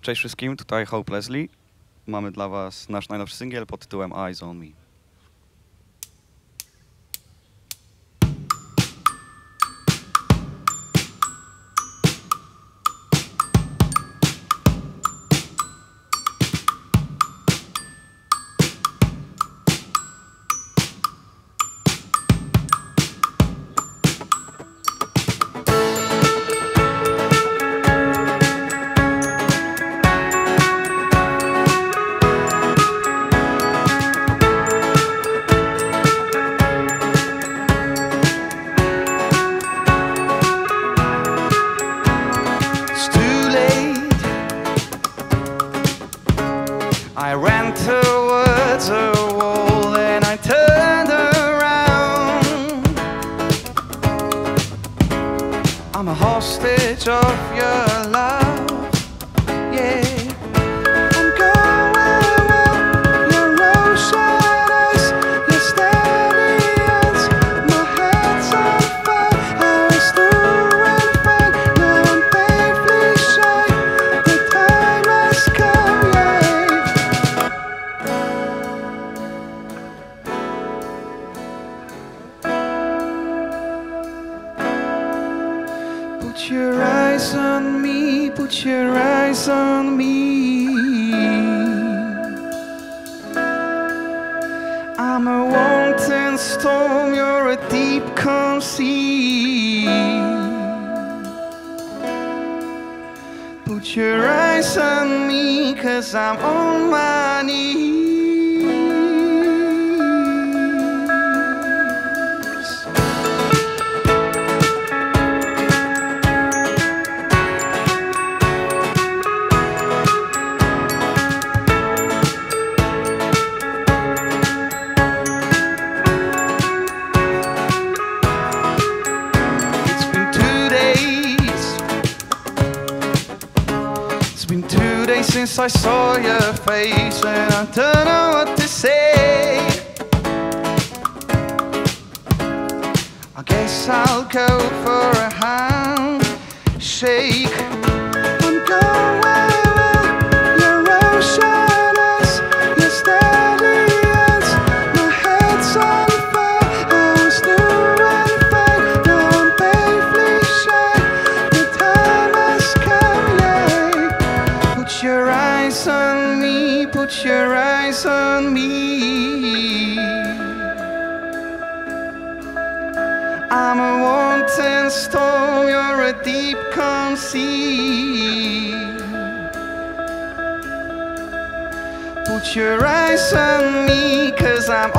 Cześć wszystkim, tutaj Hope Leslie. Mamy dla Was nasz najnowszy singiel pod tytułem Eyes on Me. Towards a wall and I turned around. I'm a hostage of your love. Put your eyes on me, put your eyes on me. I'm a wanton storm, you're a deep calm sea. Put your eyes on me, cause I'm on my knees. Since I saw your face, and I don't know what to say. I guess I'll go for a handshake. I'm a wanton storm, you're a deep calm sea. Put your eyes on me, cause I'm